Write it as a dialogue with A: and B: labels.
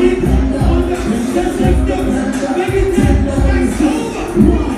A: you know, you